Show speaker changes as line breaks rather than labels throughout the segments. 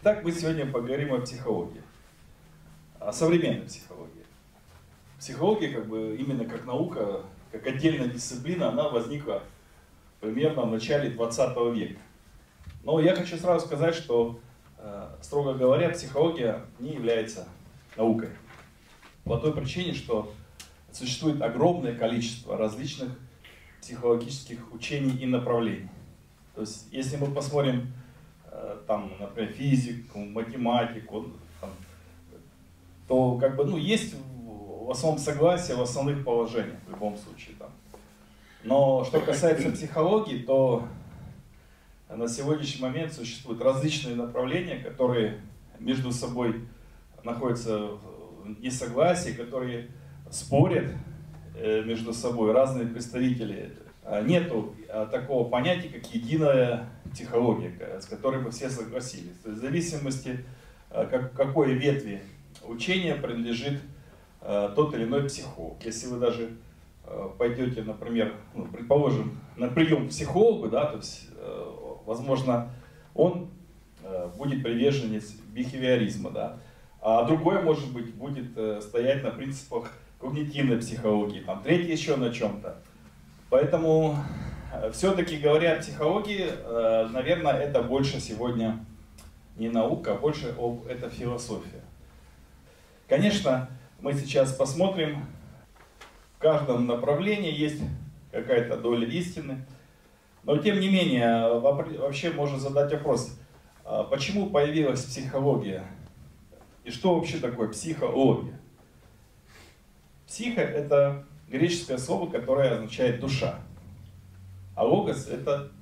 Так мы сегодня поговорим о психологии, о современной психологии. Психология, как бы именно как наука, как отдельная дисциплина, она возникла примерно в начале 20 века. Но я хочу сразу сказать, что, э, строго говоря, психология не является наукой. По той причине, что существует огромное количество различных психологических учений и направлений. То есть, если мы посмотрим, там, например, физику, математику, там, то как бы, ну, есть в основном согласие в основных положениях в любом случае. Там. Но что касается психологии, то на сегодняшний момент существуют различные направления, которые между собой находятся в несогласии, которые спорят э, между собой разные представители. А нету а, такого понятия, как единая психология, с которой бы все согласились. То есть в зависимости, а, как, какой ветви учения принадлежит тот или иной психолог. Если вы даже пойдете, например, ну, предположим, на прием к психологу, да, то есть, э, возможно, он э, будет приверженец бихевиоризма, да, а другой, может быть, будет стоять на принципах когнитивной психологии, там, третий еще на чем-то. Поэтому э, все-таки говоря о психологии, э, наверное, это больше сегодня не наука, а больше это философия. Конечно, мы сейчас посмотрим, в каждом направлении есть какая-то доля истины, но тем не менее, вообще можно задать вопрос, а почему появилась психология? И что вообще такое психология? Психа – это греческое слово, которое означает душа. А логос – это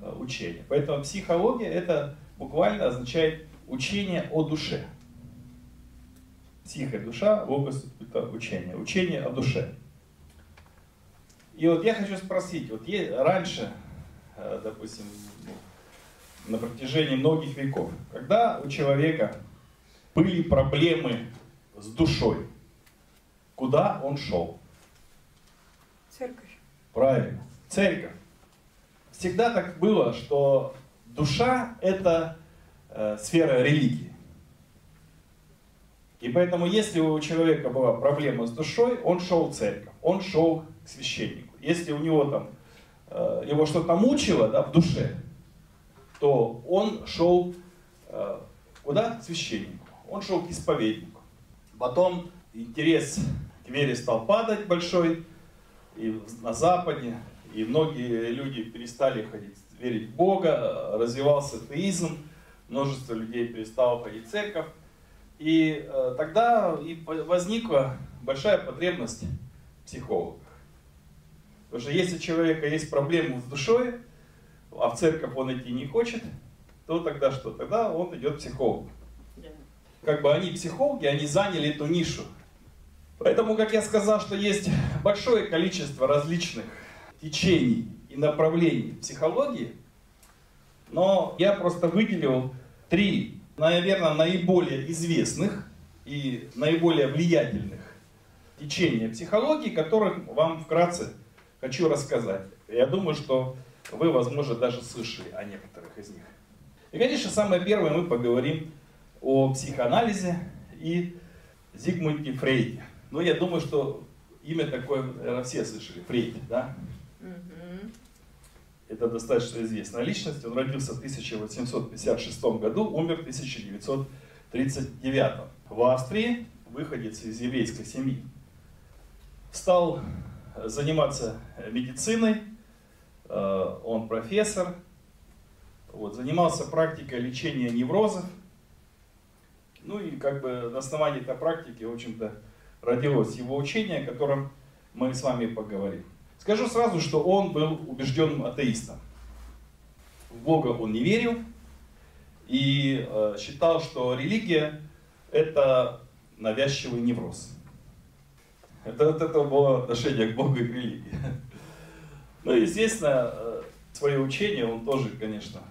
э, учение. Поэтому психология – это буквально означает учение о душе. Психа – душа, логос – это учение. Учение о душе. И вот я хочу спросить, вот раньше, э, допустим, на протяжении многих веков, когда у человека были проблемы с душой, Куда он шел?
Церковь.
Правильно, церковь. Всегда так было, что душа это э, сфера религии. И поэтому, если у человека была проблема с душой, он шел в церковь, он шел к священнику. Если у него там, э, его что-то мучило да, в душе, то он шел э, куда? К священнику. Он шел к исповеднику. Потом интерес к вере стал падать большой, и на Западе, и многие люди перестали ходить, верить в Бога, развивался атеизм, множество людей перестало ходить в церковь. И э, тогда и возникла большая потребность в психологах. Потому что если у человека есть проблемы с душой, а в церковь он идти не хочет, то тогда что? Тогда он идет к психологу. Как бы они психологи, они заняли эту нишу. Поэтому, как я сказал, что есть большое количество различных течений и направлений психологии, но я просто выделил три, наверное, наиболее известных и наиболее влиятельных течения психологии, которых вам вкратце хочу рассказать. Я думаю, что вы, возможно, даже слышали о некоторых из них. И, конечно, самое первое мы поговорим о психоанализе и Зигмунде Фрейде. Но ну, я думаю, что имя такое, все слышали, Фрейд, да? Это достаточно известная личность. Он родился в 1856 году, умер в 1939. В Австрии, выходец из еврейской семьи. Стал заниматься медициной, э, он профессор, вот, занимался практикой лечения неврозов. Ну и как бы на основании этой практики, в общем-то, родилось его учение, о котором мы с вами поговорим. Скажу сразу, что он был убежденным атеистом. В Бога он не верил и э, считал, что религия это навязчивый невроз. Это от этого было отношение к Богу и к религии. Ну, естественно, э, свое учение он тоже, конечно,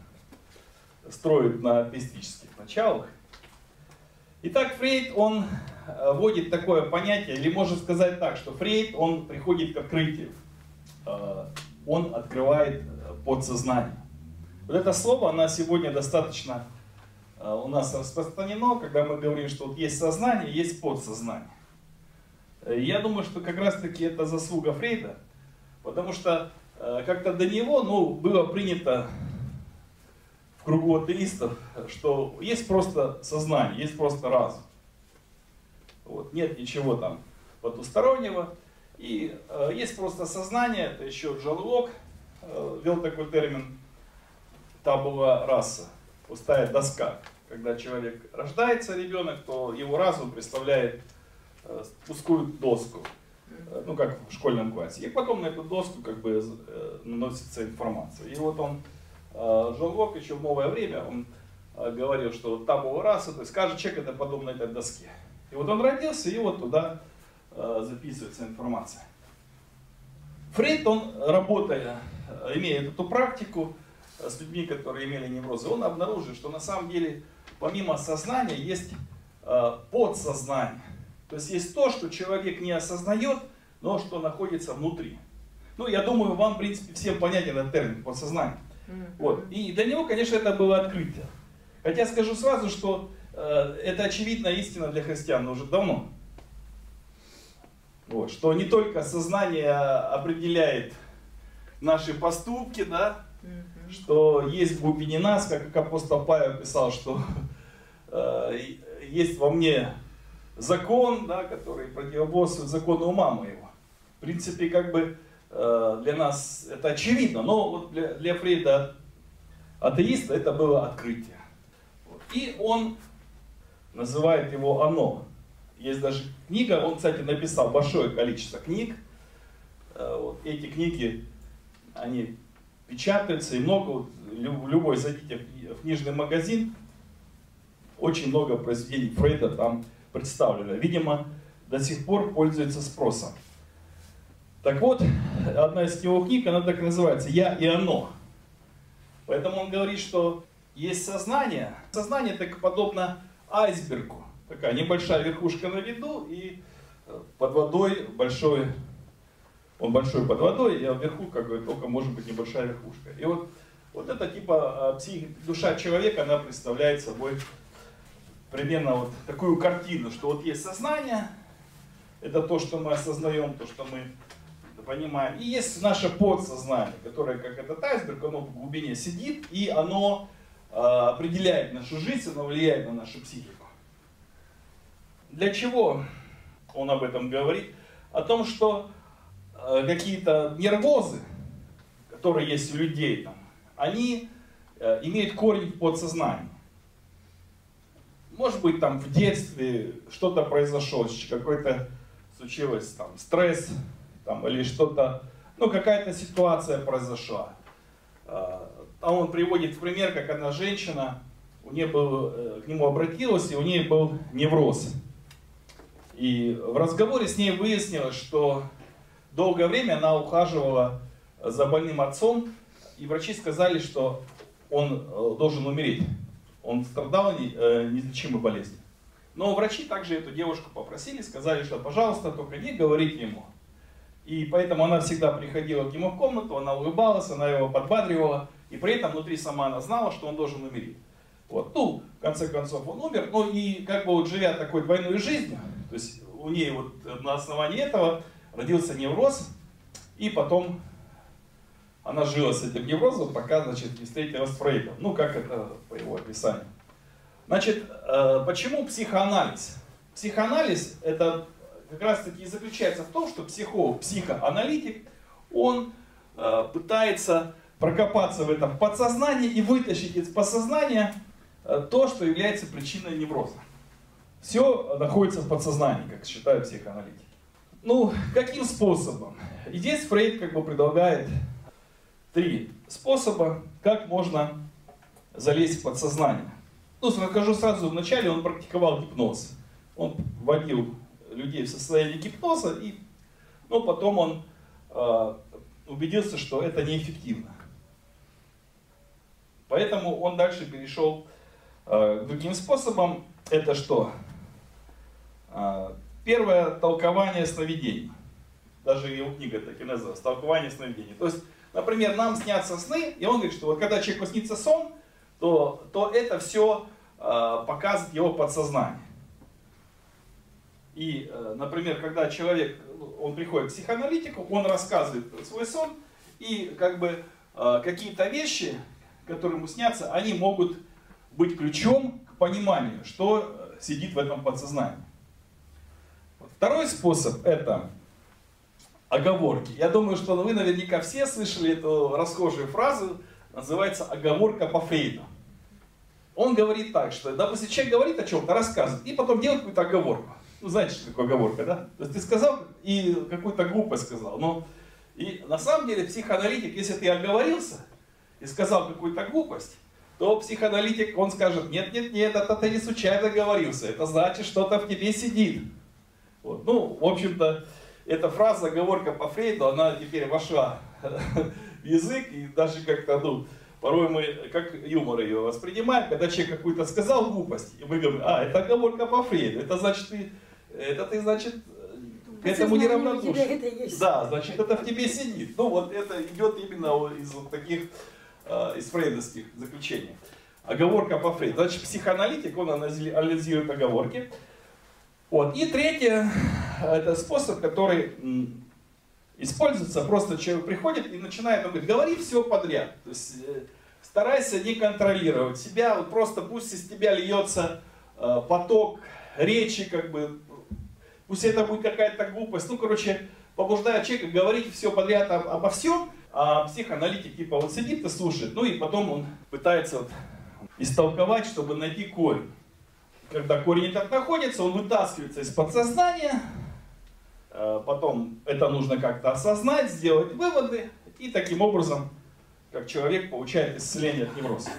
строит на атеистических началах. Итак, Фрейд, он э, вводит такое понятие, или можно сказать так, что Фрейд, он приходит к открытию. Э, он открывает э, подсознание. Вот это слово, оно сегодня достаточно э, у нас распространено, когда мы говорим, что вот есть сознание, есть подсознание. Я думаю, что как раз таки это заслуга Фрейда, потому что как-то до него ну, было принято в кругу атеистов, что есть просто сознание, есть просто разум. Вот, нет ничего там потустороннего. И э, есть просто сознание, это еще Джон Лок э, ввел такой термин табула раса, пустая доска. Когда человек рождается, ребенок, то его разум представляет э, пустую доску, э, ну как в школьном классе. И потом на эту доску как бы э, наносится информация. И вот он, э, Джон еще в новое время, он э, говорил, что табула раса, то есть каждый человек это подобно этой доске. И вот он родился, и вот туда записывается информация. Фрейд, он, работая, э, имея эту практику э, с людьми, которые имели неврозы, он обнаружил, что на самом деле помимо сознания есть э, подсознание. То есть есть то, что человек не осознает, но что находится внутри. Ну, я думаю, вам, в принципе, всем понятен этот термин подсознание. Вот. И для него, конечно, это было открытие. Хотя скажу сразу, что Э, это очевидная истина для христиан уже давно. Вот, что не только сознание определяет наши поступки, да, mm-hmm. что есть в глубине нас, как апостол Павел писал, что э, есть во мне закон, да, который противоборствует закону ума моего. В принципе, как бы э, для нас это очевидно, но вот для, для Фрейда атеиста это было открытие. И он называет его «Оно». Есть даже книга, он, кстати, написал большое количество книг. Э, вот эти книги, они печатаются, и много, вот, любой зайдите в книжный магазин, очень много произведений Фрейда там представлено. Видимо, до сих пор пользуется спросом. Так вот, одна из его книг, она так и называется «Я и оно». Поэтому он говорит, что есть сознание. Сознание так подобно айсбергу. Такая небольшая верхушка на виду и э, под водой большой, он большой под водой, а вверху как бы только может быть небольшая верхушка. И вот, вот это типа э, псих, душа человека, она представляет собой примерно вот такую картину, что вот есть сознание, это то, что мы осознаем, то, что мы понимаем. И есть наше подсознание, которое, как этот айсберг, оно в глубине сидит, и оно Э, определяет нашу жизнь, оно влияет на нашу психику. Для чего он об этом говорит? О том, что э, какие-то нервозы, которые есть у людей, там, они э, имеют корень в подсознании. Может быть, там в детстве что-то произошло, какой-то случилось там стресс, там, или что-то, ну какая-то ситуация произошла а он приводит в пример, как одна женщина, у нее был, э, к нему обратилась, и у нее был невроз. И в разговоре с ней выяснилось, что долгое время она ухаживала за больным отцом, и врачи сказали, что он э, должен умереть. Он страдал э, неизлечимой болезнью. Но врачи также эту девушку попросили, сказали, что, пожалуйста, только не говорите ему. И поэтому она всегда приходила к нему в комнату, она улыбалась, она его подбадривала. И при этом внутри сама она знала, что он должен умереть. Вот. Ну, в конце концов, он умер. Ну и как бы вот живя такой двойной жизнью, то есть у нее вот на основании этого родился невроз, и потом она жила с этим неврозом, пока, значит, не встретилась с Фрейдом. Ну, как это по его описанию. Значит, э, почему психоанализ? Психоанализ это как раз таки заключается в том, что психолог, психоаналитик, он э, пытается прокопаться в этом подсознании и вытащить из подсознания э, то, что является причиной невроза. Все находится в подсознании, как считают психоаналитики. Ну, каким способом? И здесь Фрейд как бы предлагает три способа, как можно залезть в подсознание. Ну, скажу сразу, вначале он практиковал гипноз. Он вводил людей в состояние гипноза, и ну, потом он э, убедился, что это неэффективно. Поэтому он дальше перешел э, к другим способам. Это что? Э, первое толкование сновидений. Даже его книга так и называется, толкование сновидений. То есть, например, нам снятся сны, и он говорит, что вот когда человеку снится сон, то, то это все э, э, показывает его подсознание. И, э, например, когда человек, он приходит к психоаналитику, он рассказывает свой сон, и как бы э, какие-то вещи, которые ему снятся, они могут быть ключом к пониманию, что сидит в этом подсознании. Второй способ это оговорки. Я думаю, что вы наверняка все слышали эту расхожую фразу, называется оговорка по Фрейду. Он говорит так, что, допустим, человек говорит о чем-то, рассказывает, и потом делает какую-то оговорку. Ну, знаете, что такое оговорка, да? То есть ты сказал и какую-то глупость сказал. Но и на самом деле психоаналитик, если ты оговорился и сказал какую-то глупость, то психоаналитик, он скажет, нет, нет, нет, это ты не случайно говорился, это значит, что-то в тебе сидит. Вот. Ну, в общем-то, эта фраза, оговорка по Фрейду, она теперь вошла в язык, и даже как-то, ну, порой мы как юмор ее воспринимаем, когда человек какую-то сказал глупость, и мы говорим, а, это оговорка по Фрейду, это значит, ты, это ты, значит, к этому неравнодушен. Да, значит, это в тебе сидит. Ну, вот это идет именно из вот таких, э, из фрейдовских заключений. Оговорка по Фрейду. Значит, психоаналитик, он анализирует оговорки. Вот. И третье, это способ, который используется, просто человек приходит и начинает, он говорит, говори все подряд. То есть э, старайся не контролировать себя, вот просто пусть из тебя льется э, поток речи, как бы, пусть это будет какая-то глупость, ну, короче, побуждая человека говорить все подряд об, обо всем, а психоаналитик типа вот сидит и слушает, ну и потом он пытается вот истолковать, чтобы найти корень когда корень этот находится, он вытаскивается из подсознания, э, потом это нужно как-то осознать, сделать выводы, и таким образом, как человек получает исцеление от невроза.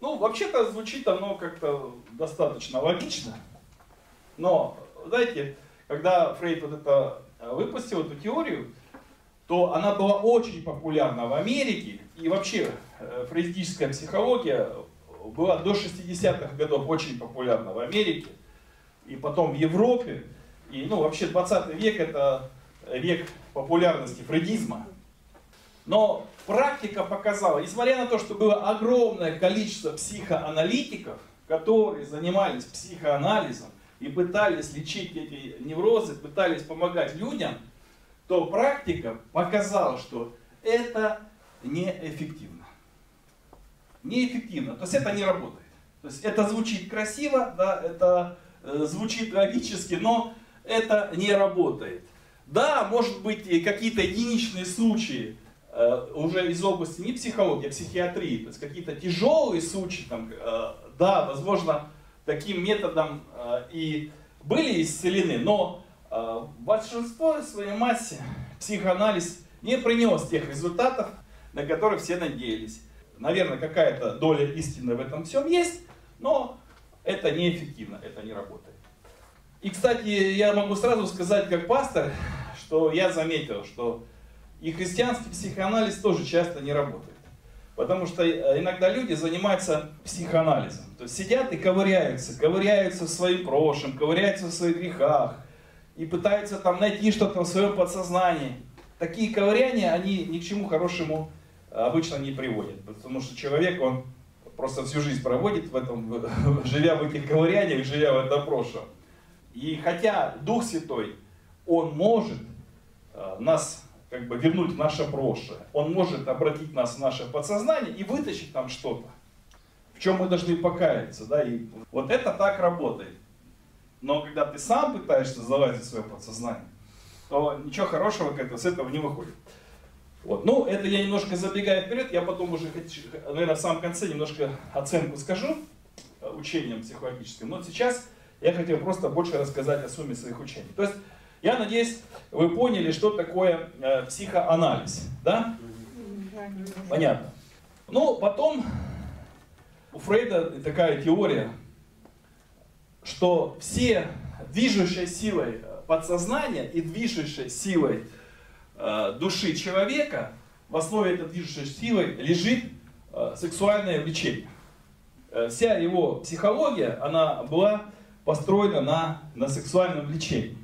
Ну, вообще-то звучит оно как-то достаточно логично, но, знаете, когда Фрейд вот это э, выпустил, эту теорию, то она была очень популярна в Америке, и вообще э, фрейдистическая психология была до 60-х годов очень популярна в Америке, и потом в Европе. И ну, вообще 20 век это век популярности фрейдизма. Но практика показала, несмотря на то, что было огромное количество психоаналитиков, которые занимались психоанализом и пытались лечить эти неврозы, пытались помогать людям, то практика показала, что это неэффективно неэффективно. То есть это не работает. То есть это звучит красиво, да, это э, звучит логически, но это не работает. Да, может быть какие-то единичные случаи э, уже из области не психологии, а психиатрии, то есть какие-то тяжелые случаи, там, э, да, возможно, таким методом э, и были исцелены, но э, большинство в своей массе психоанализ не принес тех результатов, на которые все надеялись. Наверное, какая-то доля истины в этом всем есть, но это неэффективно, это не работает. И, кстати, я могу сразу сказать как пастор, что я заметил, что и христианский психоанализ тоже часто не работает. Потому что э, иногда люди занимаются психоанализом. То есть сидят и ковыряются, ковыряются в своем прошлом, ковыряются в своих грехах и пытаются там найти что-то в своем подсознании. Такие ковыряния, они ни к чему хорошему обычно не приводит. Потому что человек, он просто всю жизнь проводит в этом, живя в этих ковыряниях, живя в этом прошлом. И хотя Дух Святой, Он может э, нас как бы вернуть в наше прошлое, Он может обратить нас в наше подсознание и вытащить там что-то, в чем мы должны покаяться. Да? И вот это так работает. Но когда ты сам пытаешься залазить в свое подсознание, то ничего хорошего с этого не выходит. Вот. Ну, это я немножко забегаю вперед, я потом уже, наверное, в самом конце немножко оценку скажу э, учениям психологическим. Но сейчас я хотел просто больше рассказать о сумме своих учений. То есть, я надеюсь, вы поняли, что такое э, психоанализ. Да? Понятно. Ну, потом у Фрейда такая теория, что все движущей силой подсознания и движущей силой Э, души человека, в основе этой движущей силы лежит э, сексуальное влечение. Э, вся его психология, она была построена на, на сексуальном влечении.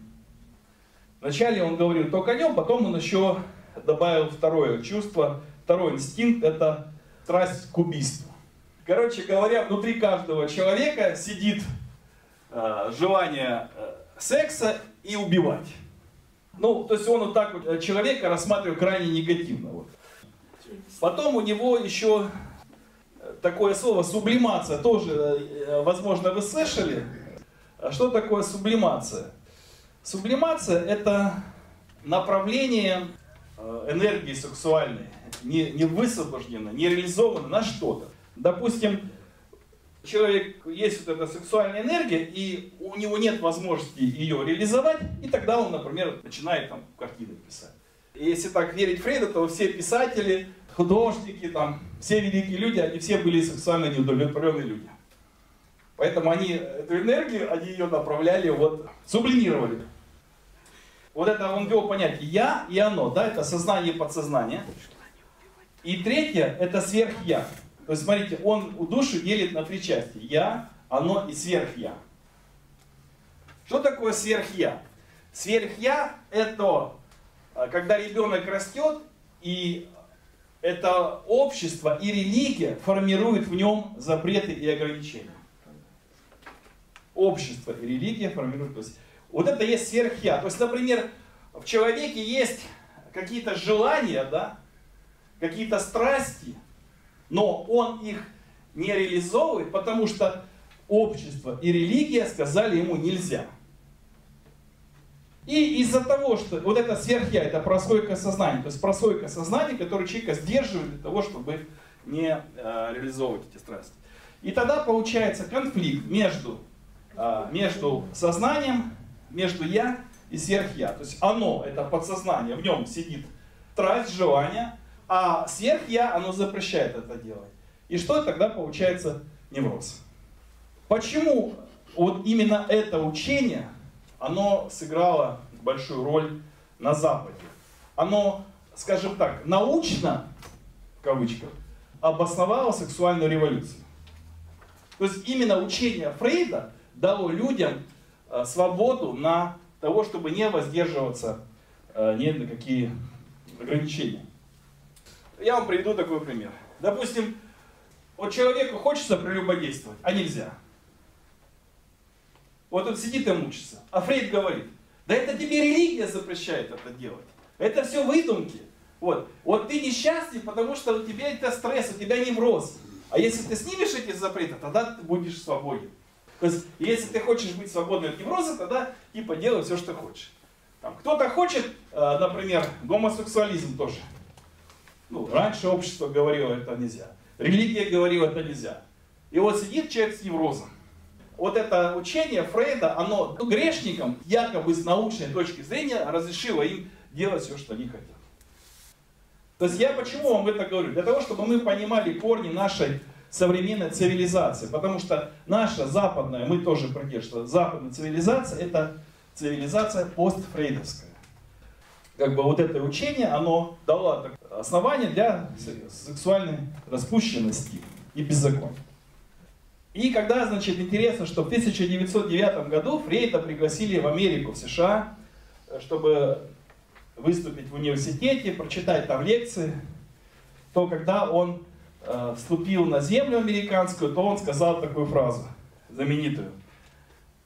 Вначале он говорил только о нем, потом он еще добавил второе чувство, второй инстинкт, это страсть к убийству. Короче говоря, внутри каждого человека сидит э, желание э, секса и убивать. Ну, то есть он вот так вот э, человека рассматривает крайне негативно. Вот. Потом у него еще э, такое слово сублимация, тоже, э, возможно, вы слышали. А что такое сублимация? Сублимация это направление энергии сексуальной, не, не высвобождено, не реализовано на что-то. Допустим, человек, есть вот эта сексуальная энергия, и у него нет возможности ее реализовать, и тогда он, например, начинает там картины писать. И если так верить Фрейду, то все писатели, художники, там, все великие люди, они все были сексуально неудовлетворенные люди. Поэтому они эту энергию, они ее направляли, вот, сублимировали. Вот это он ввел понятие «я» и «оно», да, это сознание и подсознание. И третье – это сверх-я. То есть, смотрите, он душу делит на три части. Я, оно и сверх-я. Что такое сверх-я? Сверх-я – это а, когда ребенок растет, и это общество и религия формируют в нем запреты и ограничения. Общество и религия формируют. То есть, вот это есть сверх-я. То есть, например, в человеке есть какие-то желания, да, какие-то страсти, но он их не реализовывает, потому что общество и религия сказали ему нельзя. И из-за того, что вот это сверхя, это прослойка сознания, то есть прослойка сознания, которая человека сдерживает для того, чтобы не э, реализовывать эти страсти. И тогда получается конфликт между, э, между сознанием, между я и сверхя. То есть оно, это подсознание, в нем сидит страсть, желание, а сверх-я, оно запрещает это делать. И что тогда получается невроз? Почему вот именно это учение, оно сыграло большую роль на Западе? Оно, скажем так, научно, в кавычках, обосновало сексуальную революцию. То есть именно учение Фрейда дало людям э, свободу на того, чтобы не воздерживаться э, ни на какие ограничения. Я вам приведу такой пример. Допустим, вот человеку хочется прелюбодействовать, а нельзя. Вот он сидит и мучится. А Фрейд говорит, да это тебе религия запрещает это делать. Это все выдумки. Вот. вот ты несчастлив, потому что у тебя это стресс, у тебя невроз. А если ты снимешь эти запреты, тогда ты будешь свободен. То есть, если ты хочешь быть свободным от невроза, тогда типа делай все, что хочешь. Там, кто-то хочет, э, например, гомосексуализм тоже. Ну, раньше общество говорило, это нельзя. Религия говорила, это нельзя. И вот сидит человек с неврозом. Вот это учение Фрейда, оно грешникам, якобы с научной точки зрения, разрешило им делать все, что они хотят. То есть я почему вам это говорю? Для того, чтобы мы понимали корни нашей современной цивилизации. Потому что наша западная, мы тоже что западная цивилизация, это цивилизация постфрейдовская как бы вот это учение, оно дало основание для сексуальной распущенности и беззакония. И когда, значит, интересно, что в 1909 году Фрейда пригласили в Америку, в США, чтобы выступить в университете, прочитать там лекции, то когда он э, вступил на землю американскую, то он сказал такую фразу, знаменитую.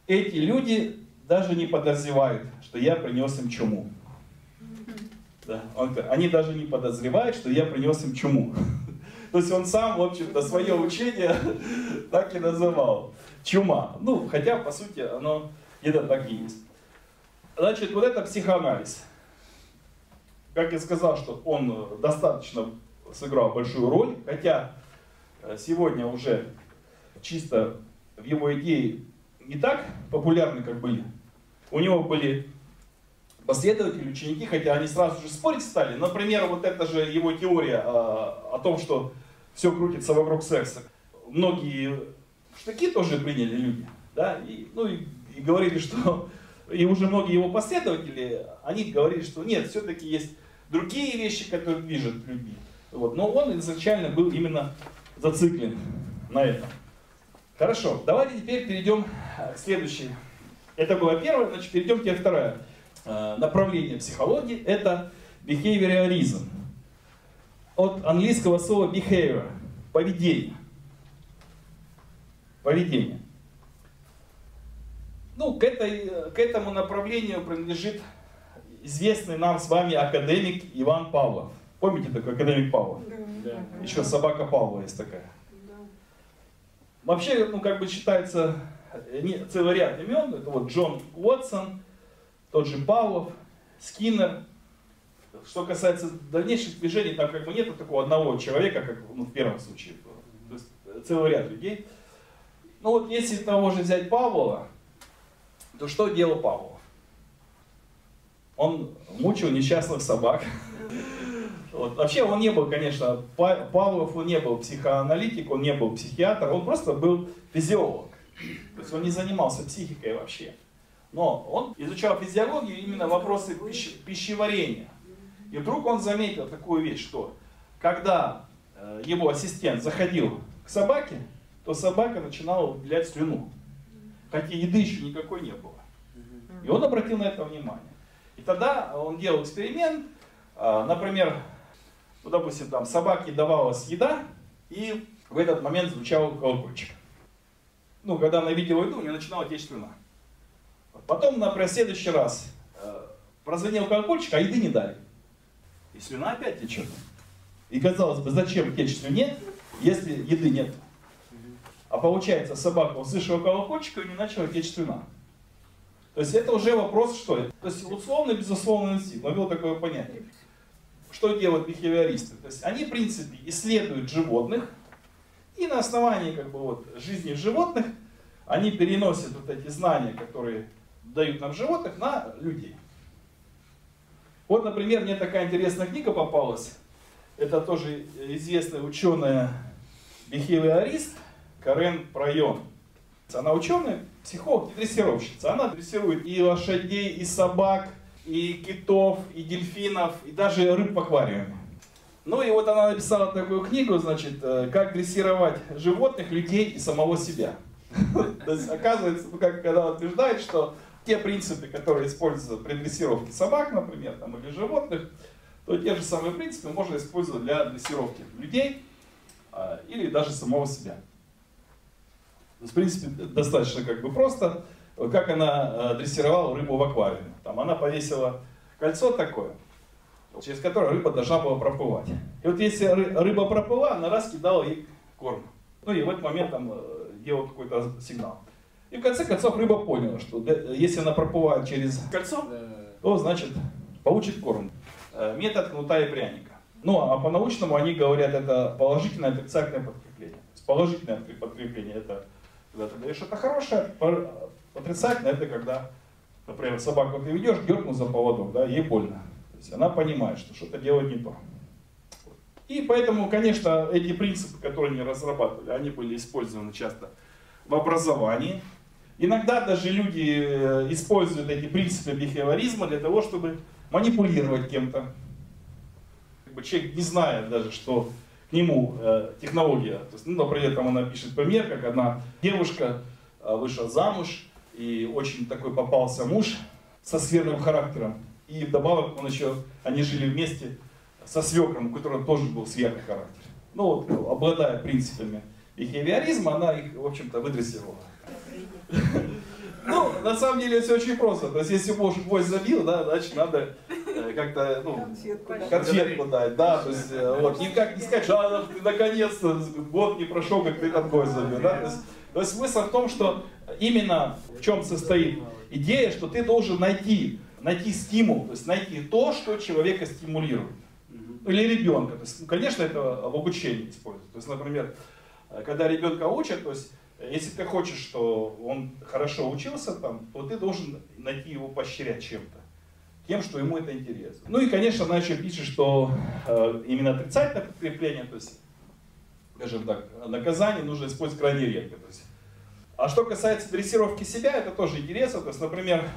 Эти люди даже не подозревают, что я принес им чуму. Да. Он, они даже не подозревают, что я принес им чуму. То есть он сам, в общем-то, свое учение так и называл. Чума. Ну, хотя, по сути, оно где-то так и есть. Значит, вот это психоанализ. Как я сказал, что он достаточно сыграл большую роль, хотя э, сегодня уже чисто в его идеи не так популярны, как были. У него были последователи, ученики, хотя они сразу же спорить стали. Например, вот это же его теория о, о том, что все крутится вокруг секса. Многие штыки тоже приняли люди, да, и, ну, и, и говорили, что, и уже многие его последователи, они говорили, что нет, все-таки есть другие вещи, которые движут людьми. Вот. Но он изначально был именно зациклен на этом. Хорошо, давайте теперь перейдем к следующей. Это была первая, значит, перейдем к вторая. Э, направление психологии – это behavioralism. От английского слова behavior – поведение. поведения. Ну, к, этой, к этому направлению принадлежит известный нам с вами академик Иван Павлов. Помните такой академик Павлов?
Да.
Да.
Еще собака Павлова есть такая. Вообще, ну, как бы считается э, не- целый ряд имен. Это вот Джон Уотсон, тот же Павлов, Скиннер. Что касается дальнейших движений, там как бы нет такого одного человека, как ну, в первом случае. было. То есть э, целый ряд людей. Ну вот если того же взять Павлова, то что делал Павлов? Он мучил несчастных собак. Вот. Вообще он не был, конечно, Па- Павлов он не был психоаналитик, он не был психиатр, он просто был физиолог. То есть он не занимался психикой вообще. Но он изучал физиологию, именно вопросы пищ- пищеварения. И вдруг он заметил такую вещь, что когда э, его ассистент заходил к собаке, то собака начинала выделять слюну. Хотя еды еще никакой не было. И он обратил на это внимание. И тогда он делал эксперимент, а, например, ну, допустим, там собаке давалась еда, и в этот момент звучал колокольчик. Ну, когда она видела еду, у нее начинала течь слюна. Потом, например, в следующий раз э, прозвенел колокольчик, а еды не дали. И слюна опять течет. И казалось бы, зачем течь слюне, если еды нет? А получается, собака услышала колокольчик, и у нее начала течь слюна. То есть это уже вопрос, что это? То есть условно, безусловно инстинкт. Но было такое понятие. Что делают бихевиористы? То есть они, в принципе, исследуют животных, и на основании как бы, вот, жизни животных они переносят вот эти знания, которые дают нам животных, на людей. Вот, например, мне такая интересная книга попалась. Это тоже известная ученая бихевиорист Карен Прайон. Она ученая, психолог и дрессировщица. Она дрессирует и лошадей, и собак, и китов, и дельфинов, и даже рыб в аквариуме. Ну и вот она написала такую книгу, значит, э, как дрессировать животных, людей и самого себя. То есть оказывается, ну, как когда утверждает, что те принципы, которые используются при дрессировке собак, например, там, или животных, то те же самые принципы можно использовать для дрессировки людей а, или даже самого себя. В принципе, достаточно как бы просто, как она э, дрессировала рыбу в аквариуме. Там она повесила кольцо такое, через которое рыба должна была проплывать. И вот если ры- рыба проплыла, она раз кидала ей корм. Ну и в этот момент там э, делал какой-то сигнал. И в конце концов рыба поняла, что если она проплывает через кольцо, то значит получит корм. Э, Метод кнута и пряника. Ну а по-научному они говорят, это положительное отрицательное подкрепление. То есть положительное подкрепление это когда ты даешь что-то хорошее, отрицательное это когда, например, собаку ты ведешь, дернул за поводок, да, ей больно. То есть она понимает, что что-то делает не то. И поэтому, конечно, эти принципы, которые они разрабатывали, они были использованы часто в образовании. Иногда даже люди э, используют эти принципы бихевиоризма для того, чтобы манипулировать кем-то. Как бы человек не знает даже, что к нему э, технология. То есть, ну, например, там она пишет пример, как одна девушка э, вышла замуж, и очень такой попался муж со скверным характером. И вдобавок он еще, они жили вместе со свекром, у которого тоже был скверный характер. Ну вот, обладая принципами бихевиоризма, она их, в общем-то, выдрессировала. Ну, на самом деле все очень просто. То есть, если муж гвоздь забил, да, значит, надо э, как-то, ну,
Конфетку.
дать, да, то есть, э, вот, никак не сказать, что «А, ты наконец-то год не прошел, как ты этот гвоздь забил, да, то есть, то есть смысл в том, что именно в чем состоит идея, что ты должен найти, найти стимул, то есть найти то, что человека стимулирует. Или ребенка. То есть, ну, конечно, это в обучении используют. То есть, например, э, когда ребенка учат, то есть, если ты хочешь, что он хорошо учился, там, то ты должен найти его поощрять чем-то. Тем, что ему это интересно. Ну и, конечно, она еще пишет, что э, именно отрицательное подкрепление, то есть, скажем так, наказание нужно использовать крайне редко. То есть. А что касается дрессировки себя, это тоже интересно. То есть, например,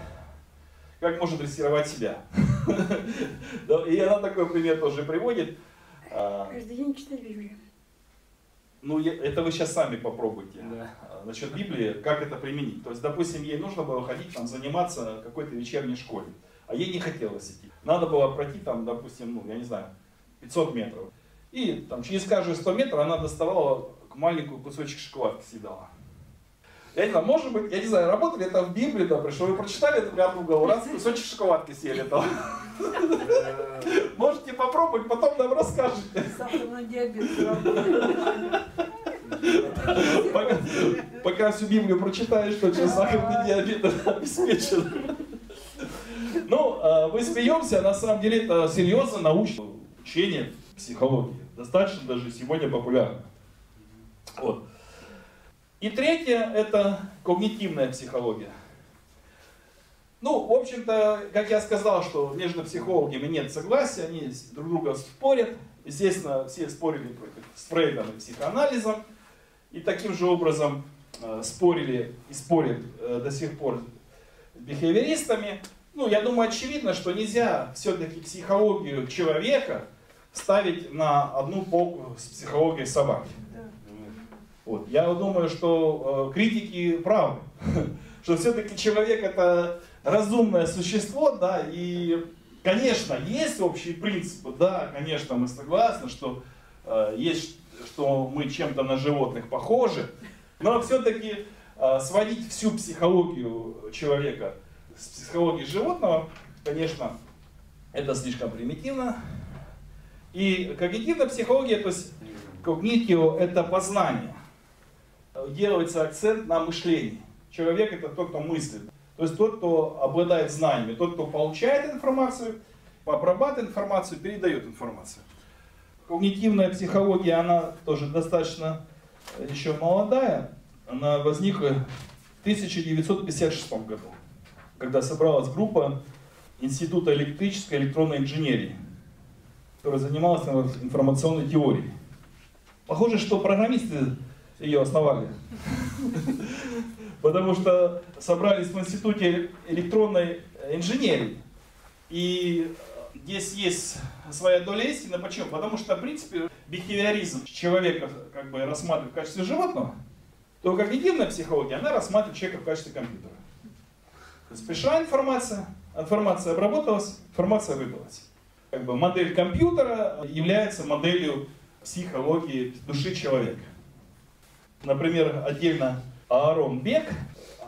как можно дрессировать себя. И она такой пример тоже приводит. А,
Каждый день читать Библию.
Ну, я- это вы сейчас сами попробуйте.
Да.
А, Насчет Библии, как это применить. То есть, допустим, ей нужно было ходить, там, заниматься какой-то вечерней школе, а ей не хотелось идти. Надо было пройти, там, допустим, ну, я не знаю, 500 метров. И там, через каждые 100 метров она доставала маленькую кусочек шоколадки съедала. Я не знаю, может быть, я не знаю, работали это в Библии, например, что вы прочитали эту пятую главу, раз кусочек шоколадки съели там. Можете попробовать, потом нам расскажете.
Сахарный диабет.
Пока, пока всю Библию прочитаешь, точно сахарный диабет обеспечен. Ну, мы смеемся, а на самом деле это серьезно научное учение психологии. Достаточно даже сегодня популярно. Вот. И третье – это когнитивная психология. Ну, в общем-то, как я сказал, что между психологами нет согласия, они друг друга спорят. Естественно, все спорили с Фрейдом и психоанализом. И таким же образом э, спорили и спорят э, до сих пор с бихевиористами. Ну, я думаю, очевидно, что нельзя все-таки психологию человека ставить на одну полку с психологией собаки. Вот. Я думаю, что э, критики правы, что все-таки человек это разумное существо, да, и, конечно, есть общие принципы, да, конечно, мы согласны, что э, есть, что мы чем-то на животных похожи, но все-таки э, сводить всю психологию человека с психологией животного, конечно, это слишком примитивно. И когнитивная психология, то есть когнитио, это познание делается акцент на мышлении. Человек это тот, кто мыслит. То есть тот, кто обладает знаниями, тот, кто получает информацию, обрабатывает информацию, передает информацию. Когнитивная психология, она тоже достаточно еще молодая. Она возникла в 1956 году, когда собралась группа Института электрической и электронной инженерии, которая занималась информационной теорией. Похоже, что программисты ее основали. Потому что собрались в Институте электронной инженерии. И здесь есть своя доля истины. Почему? Потому что, в принципе, бихевиоризм человека как бы рассматривает в качестве животного, то когнитивная психология, она рассматривает человека в качестве компьютера. То информация, информация обработалась, информация выбралась. Как бы модель компьютера является моделью психологии души человека. Например, отдельно Аарон Бек,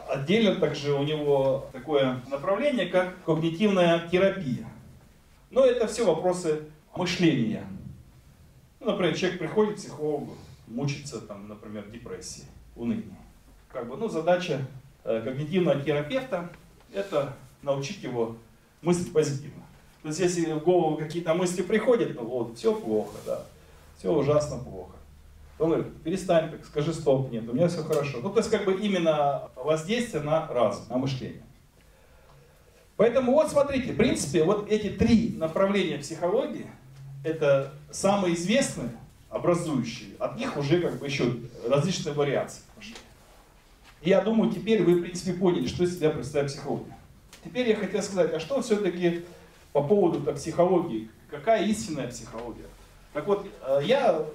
отдельно также у него такое направление, как когнитивная терапия. Но это все вопросы мышления. Ну, например, человек приходит к психологу, мучится, там, например, депрессией, унынием. Как бы, ну, задача э, когнитивного терапевта – это научить его мыслить позитивно. То есть, если в голову какие-то мысли приходят, ну вот, все плохо, да, все ужасно плохо. Он говорит, перестань, так, скажи стоп, нет, у меня все хорошо. Ну, то есть, как бы именно воздействие на разум, на мышление. Поэтому вот смотрите, в принципе, вот эти три направления психологии, это самые известные, образующие. От них уже как бы еще различные вариации. И я думаю, теперь вы, в принципе, поняли, что из себя представляет психология. Теперь я хотел сказать, а что все-таки по поводу так, психологии, какая истинная психология? Так вот, э, я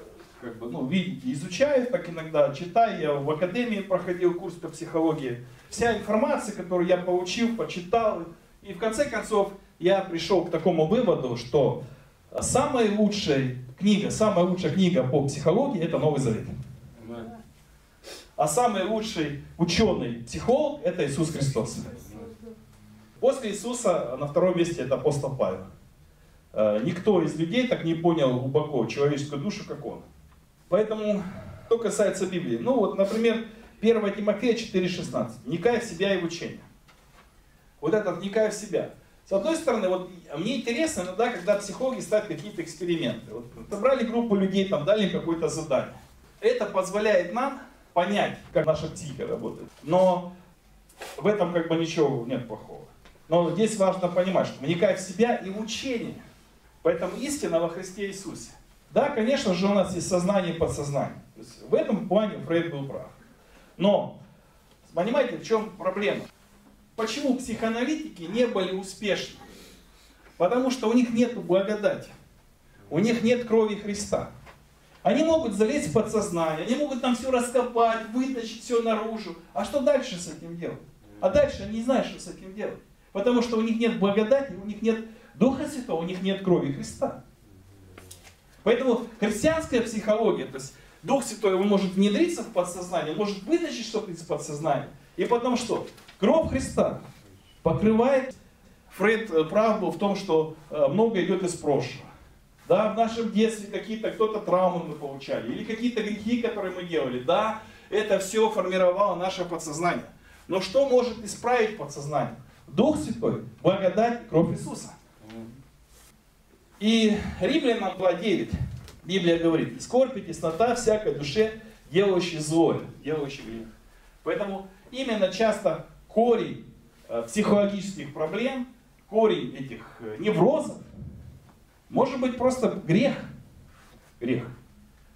как бы, ну, видите, изучаю так иногда, читаю, я в академии проходил курс по психологии. Вся информация, которую я получил, почитал, и в конце концов я пришел к такому выводу, что самая лучшая книга, самая лучшая книга по психологии это Новый Завет. А самый лучший ученый психолог это Иисус Христос. После Иисуса на втором месте это апостол Павел. Э, никто из людей так не понял глубоко человеческую душу, как он. Поэтому, что касается Библии. Ну вот, например, 1 Тимофея 4,16. Вникай в себя и в учение. Вот это вникай в себя. С одной стороны, вот мне интересно иногда, когда психологи ставят какие-то эксперименты. Вот, собрали группу людей, там дали какое-то задание. Это позволяет нам понять, как наша психика работает. Но в этом как бы ничего нет плохого. Но здесь важно понимать, что вникай в себя и в учение. Поэтому истина во Христе Иисусе. Да, конечно же, у нас есть сознание и подсознание. То есть в этом плане Фрейд был прав. Но, понимаете, в чем проблема? Почему психоаналитики не были успешны? Потому что у них нет благодати. У них нет крови Христа. Они могут залезть в подсознание, они могут там все раскопать, вытащить все наружу. А что дальше с этим делать? А дальше они не знают, что с этим делать. Потому что у них нет благодати, у них нет Духа Святого, у них нет крови Христа. Поэтому христианская психология, то есть Дух Святой он может внедриться в подсознание, может вытащить что-то из подсознания. И потом что? Кровь Христа покрывает. Фрейд э, прав был в том, что э, много идет из прошлого. Да, в нашем детстве какие-то, кто-то травмы мы получали, или какие-то грехи, которые мы делали. Да, это все формировало наше подсознание. Но что может исправить подсознание? Дух Святой, благодать, кровь Иисуса. И Римлянам 2.9 Библия говорит, скорбь и теснота всякой душе, делающей злое, делающей грех. Поэтому именно часто корень э, психологических проблем, корень этих э, неврозов, может быть просто грех. Грех.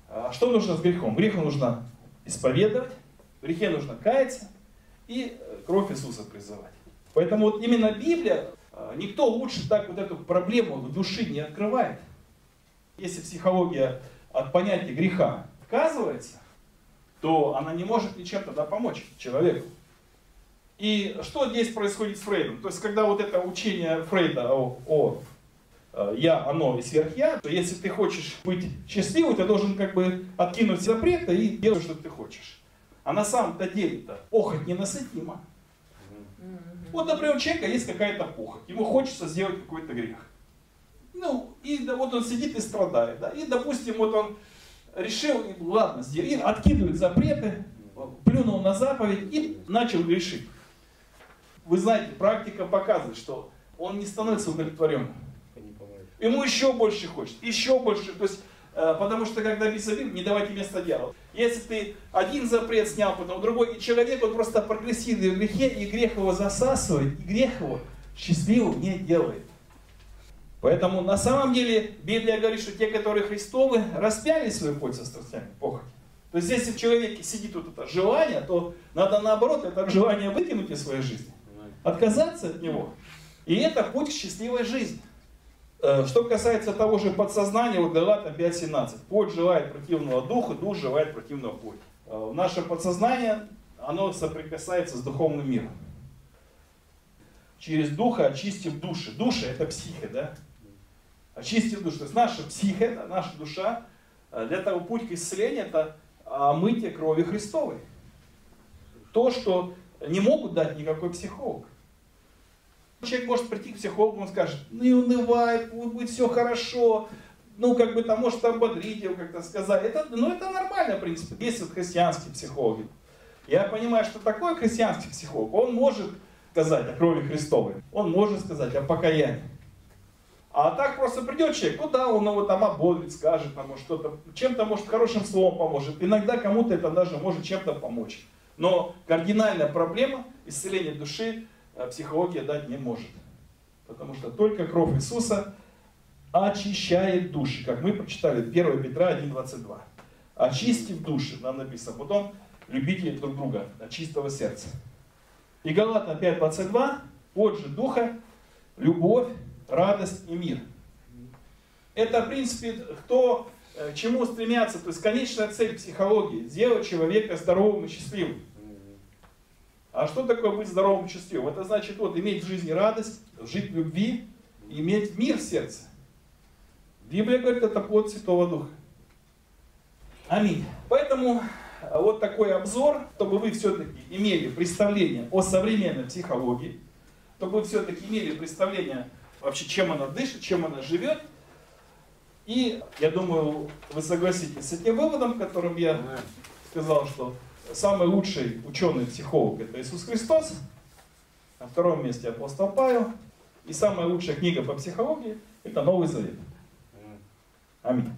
А что нужно с грехом? Греху нужно исповедовать, грехе нужно каяться и э, кровь Иисуса призывать. Поэтому вот именно Библия, никто лучше так вот эту проблему в души не открывает. Если психология от понятия греха отказывается, то она не может ничем тогда помочь человеку. И что здесь происходит с Фрейдом? То есть, когда вот это учение Фрейда о, о э, я, оно и сверхя, то если ты хочешь быть счастливым, ты должен как бы откинуть запреты и делать, что ты хочешь. А на самом-то деле-то похоть ненасытима. Вот, например, у человека есть какая-то похоть, ему хочется сделать какой-то грех. Ну, и да, вот он сидит и страдает, да, и, допустим, вот он решил, ладно, сделал, и откидывает запреты, плюнул на заповедь и начал грешить. Вы знаете, практика показывает, что он не становится удовлетворенным. Ему еще больше хочется, еще больше. То есть Э, потому что когда Бисабим, не давайте место дьяволу. Если ты один запрет снял, потом другой, и человек, он просто прогрессирует в грехе, и грех его засасывает, и грех его счастливым не делает. Поэтому на самом деле Библия говорит, что те, которые Христовы, распяли свою плоть со страстями, похоть. То есть если в человеке сидит вот это желание, то надо наоборот это желание выкинуть из своей жизни, отказаться от него. И это путь к счастливой жизни. Э, что касается того же подсознания, вот Галатам 5.17. Плоть желает противного духа, дух желает противного плоти. Э, наше подсознание, оно соприкасается с духовным миром. Через духа очистив души. Душа это психика, да? Очистив душу. То есть наша психика, это наша душа. Э, для того путь к исцелению это омытие крови Христовой. То, что не могут дать никакой психолог. Человек может прийти к психологу, он скажет, ну не унывай, будет все хорошо, ну, как бы там, может, ободрить его, как-то сказать. Это, ну, это нормально, в принципе. Есть вот христианские психологи. Я понимаю, что такой христианский психолог, он может сказать о крови Христовой, он может сказать о покаянии. А так просто придет человек, ну да, он его там ободрит, скажет, там, что-то, чем-то, может, хорошим словом поможет. Иногда кому-то это даже может чем-то помочь. Но кардинальная проблема исцеления души психология дать не может. Потому что только кровь Иисуса очищает души, как мы прочитали 1 Петра 1.22. Очистив души, нам написано. Потом любите друг друга от чистого сердца. И Галатам 5.22, вот же духа, любовь, радость и мир. Это, в принципе, кто э, к чему стремятся, то есть конечная цель психологии, сделать человека здоровым и счастливым. А что такое быть здоровым счастливым? Это значит вот иметь в жизни радость, жить в любви, иметь мир в сердце. Библия говорит, это плод Святого Духа. Аминь. Поэтому а, вот такой обзор, чтобы вы все-таки имели представление о современной психологии, чтобы вы все-таки имели представление вообще, чем она дышит, чем она живет. И я думаю, вы согласитесь с этим выводом, которым я сказал, что самый лучший ученый-психолог это Иисус Христос, на втором месте апостол Павел, и самая лучшая книга по психологии это Новый Завет. Аминь.